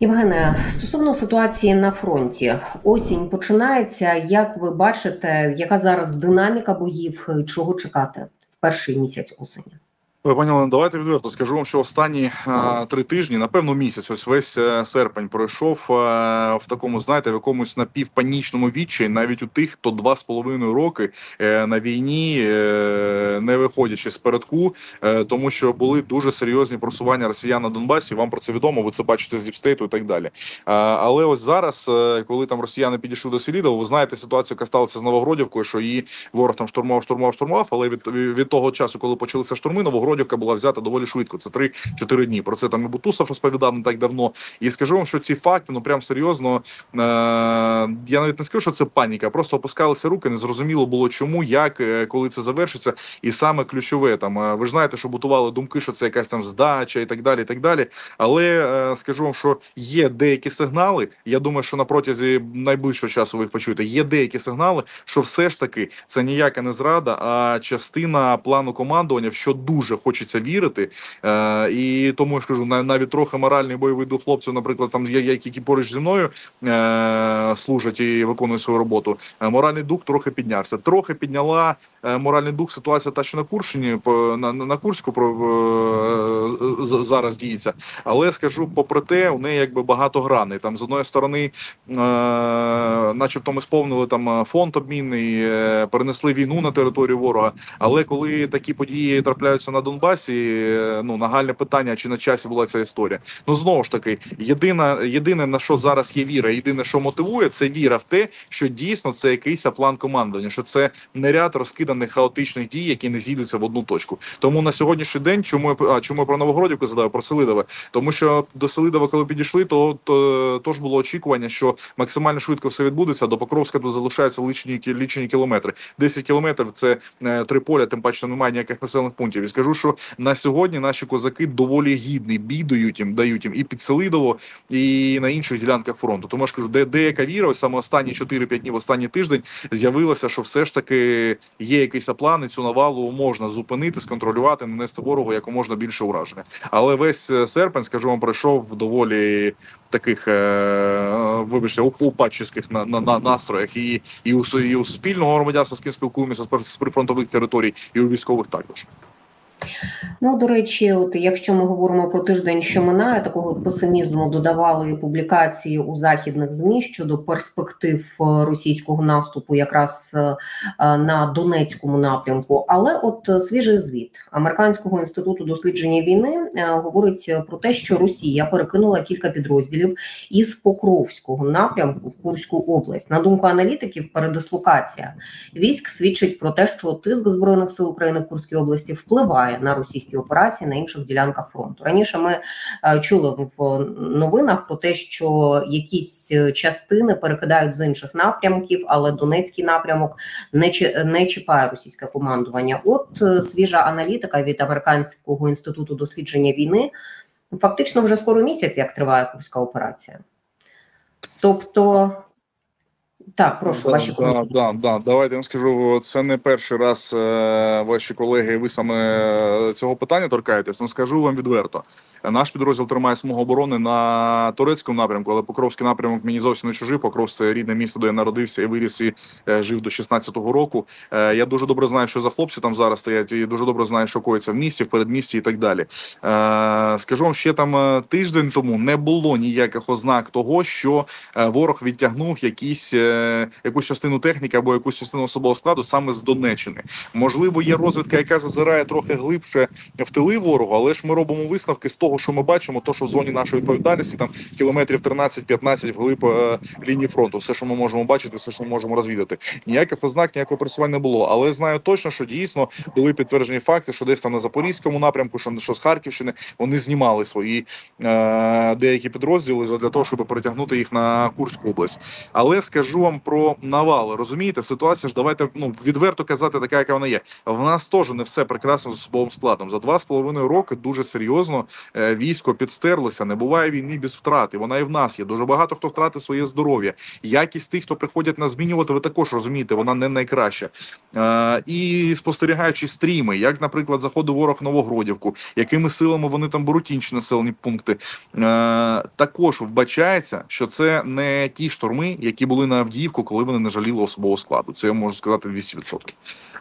Євгене, стосовно ситуації на фронті, осінь починається. Як ви бачите, яка зараз динаміка боїв? Чого чекати в перший місяць осені? Ой, Пані Олено, давайте відверто скажу вам, що останні а, три тижні, напевно, місяць, ось весь е, серпень пройшов а, в такому, знаєте, в якомусь напівпанічному відчаї, навіть у тих, хто два з половиною роки е, на війні, е, не виходячи з передку, е, тому що були дуже серйозні просування росіян на Донбасі. Вам про це відомо, ви це бачите з Діпстейту і так далі. А, але ось зараз, е, коли там росіяни підійшли до Селідова, ви знаєте ситуацію, яка сталася з Новогродівкою, що її ворог там штурмував, штурмував, штурмував, але від, від того часу, коли почалися штурми, Новогродівка була взята доволі швидко. Це 3-4 дні. Про це там і Бутусов розповідав не так давно. І скажу вам, що ці факти, ну прям серйозно. Е- я навіть не скажу, що це паніка. Просто опускалися руки. Незрозуміло було, чому, як, е, коли це завершиться. І саме ключове там. е, Ви ж знаєте, що бутували думки, що це якась там здача і так далі. і так далі. Але е, скажу вам, що є деякі сигнали. Я думаю, що на протязі найближчого часу ви їх почуєте. Є деякі сигнали, що все ж таки це ніяка не зрада, а частина плану командування, що дуже хочеться вірити. Е, і тому я ж кажу, навіть трохи моральний бойовий дух хлопців, наприклад, там які, поруч зі мною е, служать і виконують свою роботу. Е, моральний дух трохи піднявся. Трохи підняла е, моральний дух ситуація, та що на Курщині на, на Курську про е, зараз діється. Але скажу, попри те, у неї якби багато граней. Там з одної сторони, е, начебто, ми сповнили там фонд обмінний, перенесли війну на територію ворога. Але коли такі події трапляються на Донбасі, е, ну нагальне питання, чи на часі була ця історія. Ну знову ж таки, єдина, єдине на що зараз є віра, єдине, що мотивує, це віра в те, що дійсно це якийсь план командування, що це не ряд розкиданих хаотичних дій, які не зійдуться в одну точку. Тому на сьогоднішній день, чому я а, чому я про Новогродівку задаю, про Селидове, тому що до Селидова, коли підійшли, то, то, то було очікування, що максимально швидко все відбудеться. До Покровська тут залишаються лічені лічені кілометри. 10 кілометрів це е, три поля, тим паче немає ніяких населених пунктів. І скажу, що на сьогодні наші козаки доволі гідний бій дають їм, дають їм і під Селидово, і на інших ділянках фронту. Тому я ж кажу, де деяка віра, ось саме останні 4-5 днів, останній тиждень з'явилося, що все ж таки є якийсь план, і цю навалу можна зупинити, сконтролювати, нанести ворогу якомога більше ураження. Але весь е, серпень, скажу вам, пройшов в доволі таких, е, вибачте, уп- упадческих на, на, на настроях і, і, у, і у суспільного громадянства, з ким спілкуємося з прифронтових територій, і у військових також. Ну, до речі, от якщо ми говоримо про тиждень, що минає, такого песимізму додавали публікації у західних змі щодо перспектив е, російського наступу, якраз е, е, на Донецькому напрямку. Але от свіжий звіт американського інституту дослідження війни говорить про те, що Росія перекинула кілька підрозділів із Покровського напрямку в Курську область. На думку аналітиків, передислокація військ свідчить про те, що тиск збройних сил України в Курській області впливає на російські операції на інших ділянках фронту. Раніше ми е, чули в новинах про те, що якісь е, частини перекидають з інших напрямків, але Донецький напрямок не не чіпає російське командування. От е, свіжа аналітика від американського інституту дослідження війни. Фактично, вже скоро місяць, як триває курська операція. Тобто, так, прошу Да, ваші да, да, да. Давайте я вам скажу, це не перший раз е, ваші колеги, ви саме е, цього питання торкаєтесь. Ну скажу вам відверто. Наш підрозділ тримає смугу оборони на турецькому напрямку, але Покровський напрямок мені зовсім не чужий. Покров це рідне місто, де я народився і виріс і е, жив до 16-го року. Я дуже добре знаю, що за хлопці там зараз стоять, і дуже добре знаю, що коїться в місті, в передмісті і так далі. Скажу вам, ще там тиждень тому не було ніяких ознак того, що ворог відтягнув якісь, якусь частину техніки або якусь частину особового складу саме з Донеччини. Можливо, є розвідка, яка зазирає трохи глибше в тили ворогу, але ж ми робимо висновки з того, що ми бачимо, то що в зоні нашої відповідальності там кілометрів 13-15 вглиб е, лінії фронту. Все, що ми можемо бачити, все, що ми можемо розвідати. Ніяких ознак, ніякого пресування не було. Але знаю точно, що дійсно були підтверджені факти, що десь там на запорізькому напрямку, що, що з Харківщини вони знімали свої е, деякі підрозділи для того, щоб перетягнути їх на Курську область. Але скажу скажу вам про навали. Розумієте, ситуація ж давайте ну відверто казати, така яка вона є. В нас теж не все прекрасно з особовим складом. За два з половиною роки дуже серйозно е, військо підстерлося. Не буває війни без втрати. Вона і в нас є. Дуже багато хто втратив своє здоров'я. Якість тих, хто приходять нас змінювати, ви також розумієте, вона не найкраща. Е, і спостерігаючи стріми, як, наприклад, заходив ворог в Новогродівку, якими силами вони там беруть інші населені пункти. Е, також вбачається, що це не ті шторми, які були на Авдіївку, коли вони не жаліли особового складу. Це я можу сказати 200%.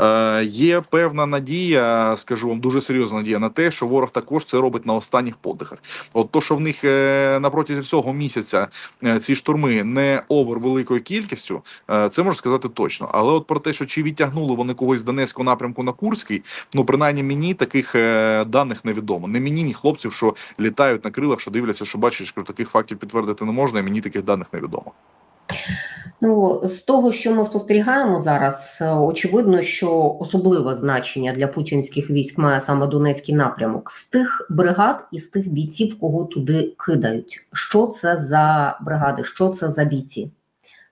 Е, Є певна надія, скажу вам, дуже серйозна надія на те, що ворог також це робить на останніх подихах. От то, що в них е, на протязі всього місяця е, ці штурми не овер великою кількістю, е, це можу сказати точно. Але от про те, що чи відтягнули вони когось з Донецького напрямку на Курський, ну принаймні мені таких даних невідомо. Не мені, ні хлопців, що літають на крилах, що дивляться, що бачать, що таких фактів підтвердити не можна, і мені таких даних невідомо. Ну, з того, що ми спостерігаємо зараз, е, очевидно, що особливе значення для путінських військ має саме Донецький напрямок з тих бригад і з тих бійців, кого туди кидають. Що це за бригади? Що це за бійці?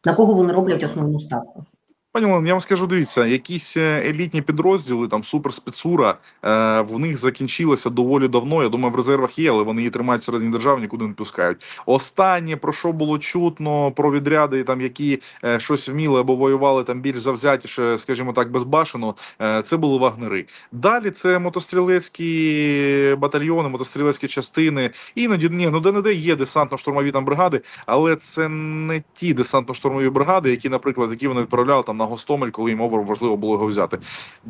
На кого вони роблять основну ставку? Пані Олен, я вам скажу, дивіться, якісь е, елітні підрозділи, там суперспецура, е, в них закінчилося доволі давно. Я думаю, в резервах є, але вони її тримають всередині держави, нікуди не пускають. Останнє про що було чутно про відряди, там які е, щось вміли або воювали там більш завзятіше, скажімо так, безбашено. Е, це були вагнери. Далі це мотострілецькі батальйони, мотострілецькі частини. Іноді ні, ну де не де є десантно-штурмові там бригади, але це не ті десантно-штурмові бригади, які, наприклад, які вони відправляли там на Гостомель, коли овер важливо було його взяти.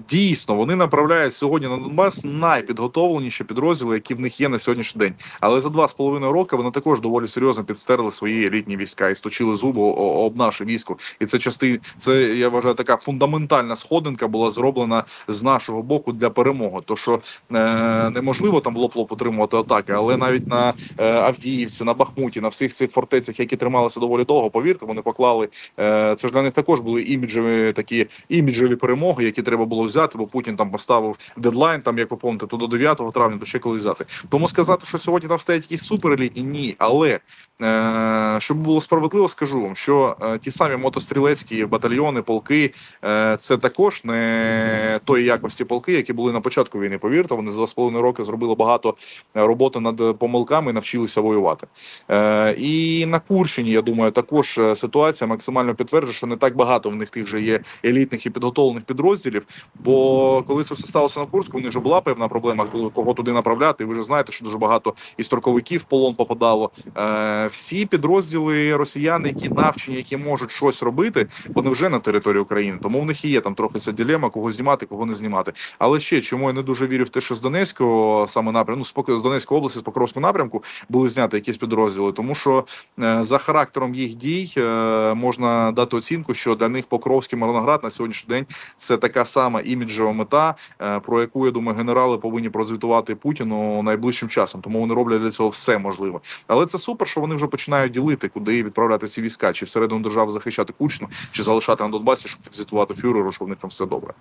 Дійсно, вони направляють сьогодні на Донбас найпідготовленіші підрозділи, які в них є на сьогоднішній день. Але за два з половиною роки вони також доволі серйозно підстерли свої елітні війська і сточили зуби об наше військо. І це части, це я вважаю, така фундаментальна сходинка була зроблена з нашого боку для перемоги. То що е, неможливо там було б отримувати атаки, але навіть на е, Авдіївці, на Бахмуті, на всіх цих фортецях, які трималися доволі довго, повірте, вони поклали. Е, це ж для них також були іміджеві такі іміджеві перемоги, які треба було взяти, бо Путін там поставив дедлайн, там як ви помните, то до 9 травня, то ще коли взяти. Тому сказати, що сьогодні там стоять якісь суперелітні, ні. Але е, щоб було справедливо, скажу вам, що е, ті самі мотострілецькі батальйони, полки, е, це також не тої якості полки, які були на початку війни. Повірте, вони за два з половиною роки зробили багато е, роботи над помилками навчилися воювати. Е, і на Курщині, я думаю, також е, ситуація максимально підтверджує, що не так багато в них тих же є елітних і підготовлених підрозділів. Бо коли це все сталося на Курську, у них вже була певна проблема, коли кого туди направляти. Ви вже знаєте, що дуже багато і строковиків в полон попадало. Е, всі підрозділи росіян, які навчені, які можуть щось робити, вони вже на території України. Тому в них і є там трохи ця дилема, кого знімати, кого не знімати. Але ще чому я не дуже вірю в те, що з Донецького саме напрямку, ну з Донецької області, з Покровського напрямку були зняти якісь підрозділи, тому що е, за характером їх дій е, можна дати оцінку, що для них Покровський Мироноград на сьогоднішній день це така сама іміджева мета, е, про яку я думаю, генерали повинні прозвітувати Путіну найближчим часом. Тому вони роблять для цього все можливе. Але це супер, що вони вже починають ділити, куди відправляти ці війська, чи всередину держави захищати кучно, чи залишати на Донбасі, щоб звітувати фюреру, що в них там все добре.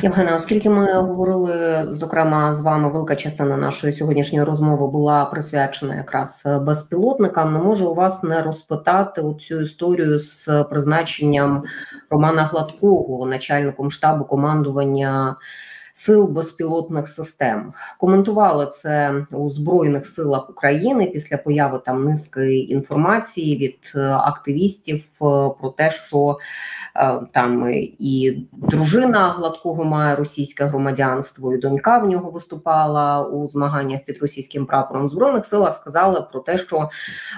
Євгена, оскільки ми говорили, зокрема, з вами велика частина нашої сьогоднішньої розмови була присвячена якраз безпілотникам, не можу у вас не розпитати цю історію з призначенням Романа Гладкого, начальником штабу командування сил безпілотних систем. Коментували це у Збройних силах України після появи там низки інформації від е, активістів е, про те, що е, там і дружина гладкого має російське громадянство, і донька в нього виступала у змаганнях під російським прапором. В збройних силах сказали про те, що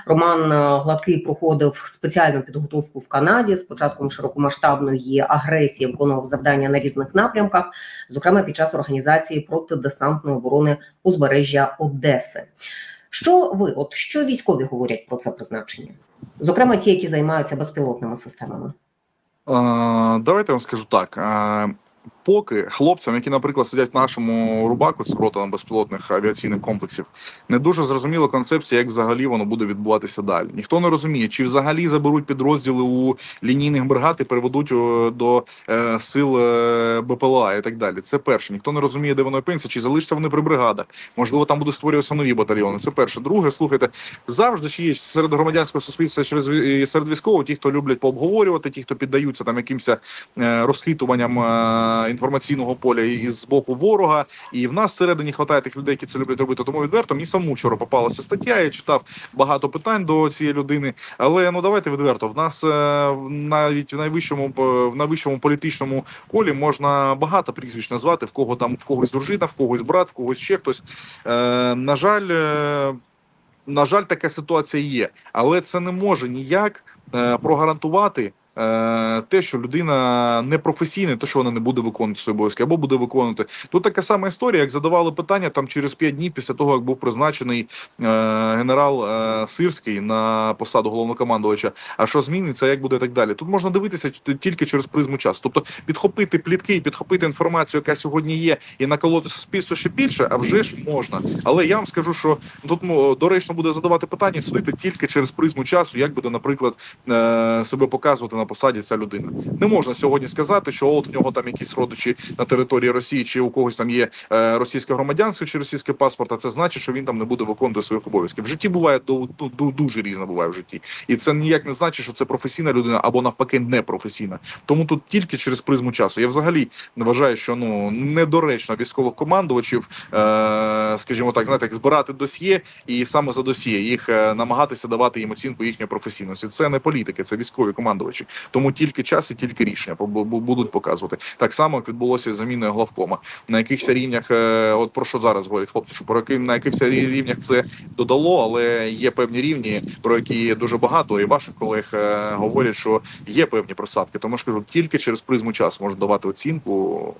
Роман Гладкий проходив спеціальну підготовку в Канаді з початком широкомасштабної агресії, виконував завдання на різних напрямках, зокрема під час організації протидесантної оборони узбережжя Одеси. Що ви, от що військові говорять про це призначення? Зокрема, ті, які займаються безпілотними системами. Давайте вам скажу так. Поки хлопцям, які, наприклад, сидять в нашому рубаку, це рота безпілотних авіаційних комплексів, не дуже зрозуміла концепція, як взагалі воно буде відбуватися далі. Ніхто не розуміє, чи взагалі заберуть підрозділи у лінійних бригад і переведуть е, до е, сил е, БПЛА і так далі. Це перше. Ніхто не розуміє, де воно опиниться, чи залишаться вони при бригадах. Можливо, там будуть створюватися нові батальйони. Це перше. Друге, слухайте, завжди чи є серед громадянського суспільства через і серед військових, ті, хто люблять пообговорювати, ті, хто піддаються там якимось е, розхитуванням інформаційного поля із з боку ворога. І в нас всередині хватає тих людей, які це люблять робити. Тому відверто мені самому вчора попалася стаття. Я читав багато питань до цієї людини. Але ну давайте відверто. В нас е, навіть в найвищому е, в найвищому політичному колі можна багато прізвищ назвати, в кого там в когось дружина, в когось брат, в когось ще хтось. Е, на жаль. На жаль, така ситуація є, але це не може ніяк прогарантувати те, що людина не професійна, те, що вона не буде виконувати свої обов'язки, або буде виконувати. Тут така сама історія, як задавали питання там через 5 днів після того, як був призначений е, генерал е, Сирський на посаду головнокомандувача. А що зміниться, як буде так далі? Тут можна дивитися тільки через призму часу. Тобто підхопити плітки, підхопити інформацію, яка сьогодні є, і наколоти суспільство ще більше, а вже ж можна. Але я вам скажу, що тут ну, доречно буде задавати питання судити тільки через призму часу, як буде, наприклад, е, себе показувати на посаді ця людина. Не можна сьогодні сказати, що от в нього там якісь родичі на території Росії, чи у когось там є е, російське громадянство чи російський паспорт. А це значить, що він там не буде виконувати своїх обов'язків. В житті буває ду- дуже різно буває в житті, і це ніяк не значить, що це професійна людина або навпаки не професійна. Тому тут тільки через призму часу. Я взагалі вважаю, що ну недоречно військових командувачів, е, скажімо так, знаєте, як збирати досьє, і саме за досьє їх е, намагатися давати їм оцінку їхньої професійності. Це не політики, це військові командувачі. Тому тільки час і тільки рішення будуть показувати. Так само як відбулося з заміною главкома. На якихось рівнях, е, от про що зараз говорять хлопці, що про яким на якихось рівнях це додало, але є певні рівні, про які дуже багато, і ваших колег е, говорять, що є певні просадки. Тому ж кажу, тільки через призму часу можна давати оцінку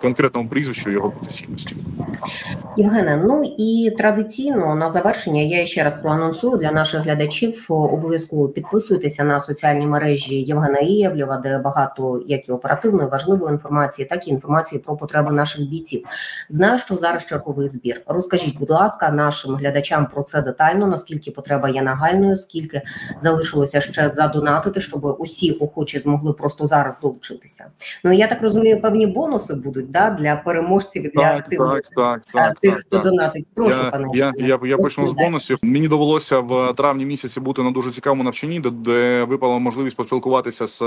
конкретному прізвищу його професійності. Євгене, ну і традиційно на завершення я ще раз проанонсую для наших глядачів. Обов'язково підписуйтеся на соціальні мережі Євгена Ієвлєва, де багато як і оперативної важливої інформації, так і інформації про потреби наших бійців. Знаю, що зараз черговий збір. Розкажіть, будь ласка, нашим глядачам про це детально. Наскільки потреба є нагальною, скільки залишилося ще задонатити, щоб усі охочі змогли просто зараз долучитися. Ну я так розумію, певні бонуси будуть да для переможців і для Так, активних так, так, так, тих, так, хто так. донатить. Прошу, Я, пане. я, я, я почну з бонусів. Мені довелося в травні місяці бути на дуже цікавому навчанні, де, де випала можливість поспілкуватися з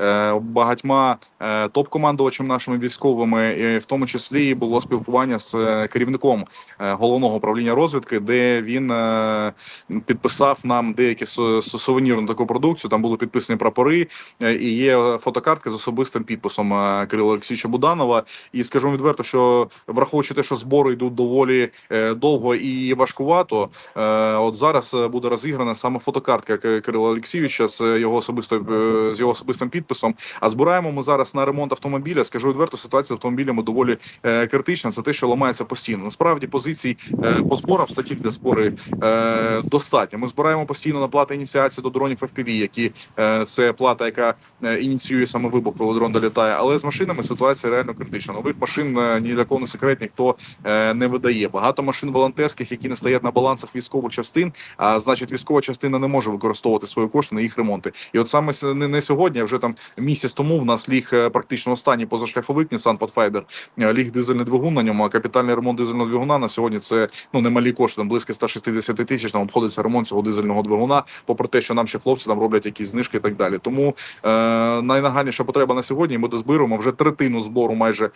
е, багатьма е, топ-командувачами нашими військовими, і в тому числі було спілкування з е, керівником е, головного управління розвідки, де він е, підписав нам деякі су- су- сувенірну таку продукцію. Там були підписані прапори, е, і є фотокартки з особистим підписом е, Кирила Олексійовича Буданова. І скажу відверто, що враховуючи те, що збори йдуть доволі е, довго і важкувато, е, от зараз е, буде розіграна саме фотокартка Кирила Олексійовича з його особистою е, з його особистим підписом. А збираємо ми зараз на ремонт автомобіля. Скажу відверто, ситуація з автомобілями доволі критична. Це те, що ламається постійно. Насправді позицій по зборам статті для збори е, достатньо. Ми збираємо постійно на плати ініціації до дронів FPV, які це плата, яка ініціює саме вибух, коли дрон долітає. Але з машинами ситуація реально критична. Нових машин е, ні для кого не секрет, ніхто е, не видає. Багато машин волонтерських, які не стоять на балансах військових частин. А значить, військова частина не може використовувати свої кошти на їх ремонти. І от саме не, сьогодні, а вже там місяць тому в нас ліг е, практично останній позашляховик Nissan Pathfinder, ліг дизельний двигун на ньому. А капітальний ремонт дизельного двигуна на сьогодні це ну немалі кошти, там близько 160 тисяч. Там обходиться ремонт цього дизельного двигуна, попри те, що нам ще хлопці там роблять якісь знижки і так далі. Тому е, найнагальніша потреба на сьогодні. Ми дозбируємо вже третину збору майже.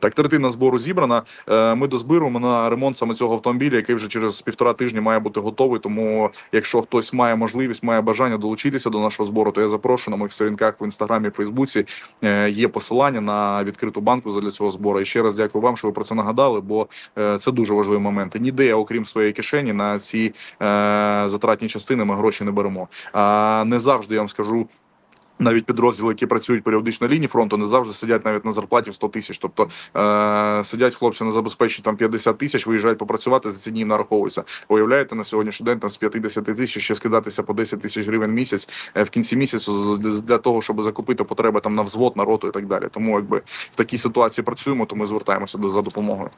Так, третина збору зібрана. Е, Ми дозбируємо на ремонт саме цього автомобіля, який вже через півтора тижні має бути готовий. Тому, якщо хтось має можливість, має бажання долучитися до нашого збору, то я запрошую на моїх сторінках в інстаграмі, Фейсбуці. Е, Є посилання на відкриту банку для цього збору. І ще раз дякую вам, що ви про це нагадали, бо е, це дуже важливі моменти. Ніде, окрім своєї кишені, на ці затратні частини ми гроші не беремо. А не завжди я вам скажу. Навіть підрозділи, які працюють періодично на лінії фронту, не завжди сидять навіть на зарплаті в 100 тисяч. Тобто е- сидять хлопці на забезпеченні там 50 тисяч, виїжджають попрацювати за ці дні нараховуються. Уявляєте, на сьогоднішній день там з 50 тисяч ще скидатися по 10 тисяч гривень місяць е, в кінці місяцю для того, щоб закупити потреби там на взвод, на роту і так далі. Тому якби в такій ситуації працюємо, то ми звертаємося до за допомогою.